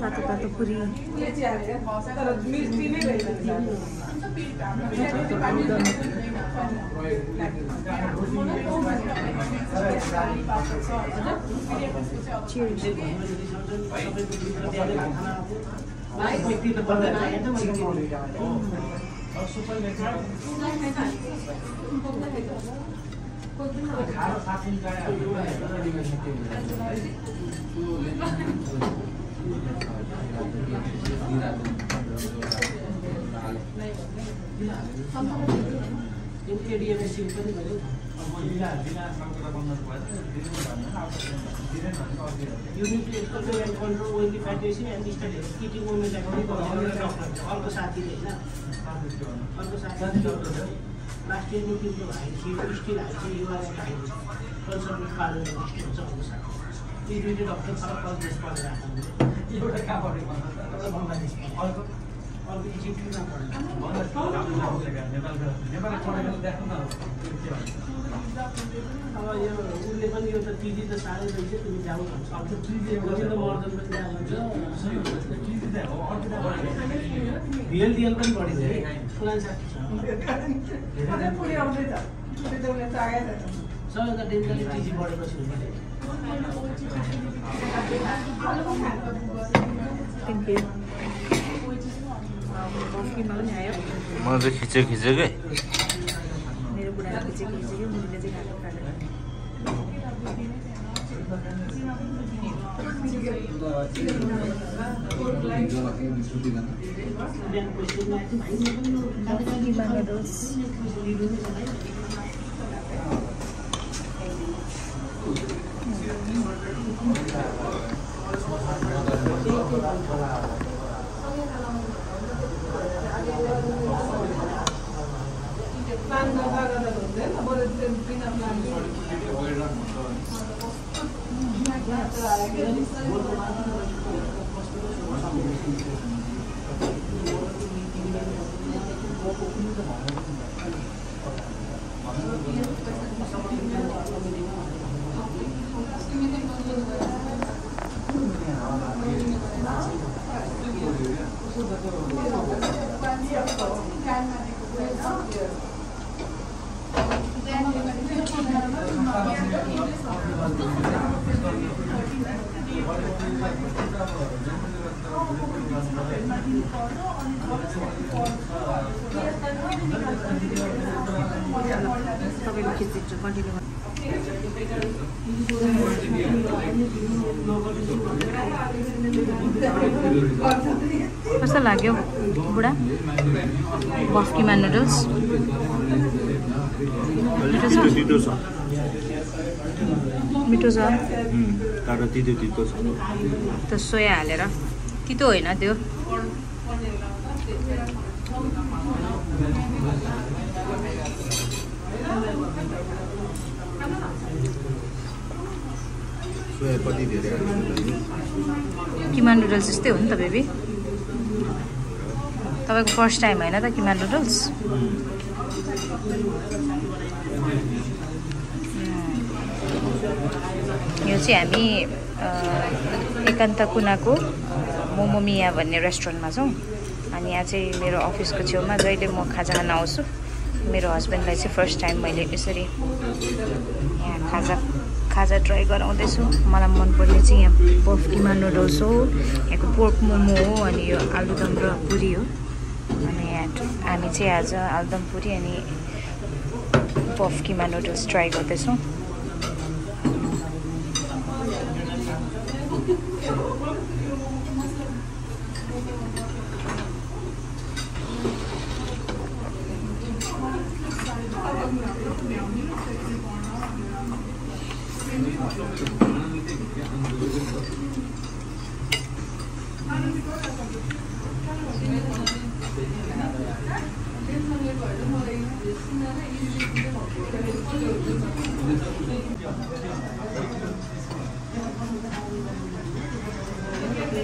तातो तातो पुरी तर मिर्ची नै रहेछ Cheers. You need to control and control when the federation and the study eating movement according to the doctor. अर्को साथीले होइन इयर मिटिङको भाइ स्टिल हाल्छ युआरएल हाल्छ कन्सल्टेन्ट पालेर स्टिल हुन्छ अर्को साथी यी दुइटै डक्टर फरक फरक देश पढेर आएको एउटा कहाँ पढेको एउटा बङ्गलादेश अर्को अर्को इजिप्टमा अब यो उसले पनि यो त साह्रै रहेछ तिमी जाऊ भन्छ त त मर्दन पनि जानु भिएलडिएल पनि बढी छ सबैभन्दा डेन्जरली टिजी बढेपछि म चाहिँ खिच्यो खिचेकै मेरो बुढाले खिचेको खिचेको मुलीले चाहिँ खाएको खाएको बिहानको स्कुलमा आएको भाइ म पनि यो खाँदै किमा नुडल्स प्लान नगरेर हुँदैन बरु त्यो बिना प्लान तपाईँको खिचिन्छ कन्टिन्यू कस्तो लाग्यो बुढा? बफकिमा नुडल्स। मिठो तितो छ। मिठो छ? तर तितो तितो छ। त्यो सोया हालेर। तितो होइन त्यो। सोया कति धेरै किमा नुडल्स जस्तै हो नि त बेबी। तपाईँको फर्स्ट टाइम होइन त किमा नुडल्स? यो चाहिँ हामी एकान्त कुनाको मोमो मिया भन्ने रेस्टुरेन्टमा छौँ। अनि यहाँ चाहिँ मेरो अफिसको छेउमा जहिले म खाजा खान आउँछु मेरो हस्बेन्डलाई चाहिँ फर्स्ट टाइम मैले यसरी यहाँ खाजा खाजा ट्राई गराउँदैछु। मलाई मनपर्ने चाहिँ यहाँ पफ किमा नुडल्स हो यहाँको पोर्क मोमो हो अनि यो आलुदम र पुरी हो। अनि हामी चाहिँ आज आलदमपुरी अनि पफ किमा नुडल्स ट्राई गर्दैछौँ।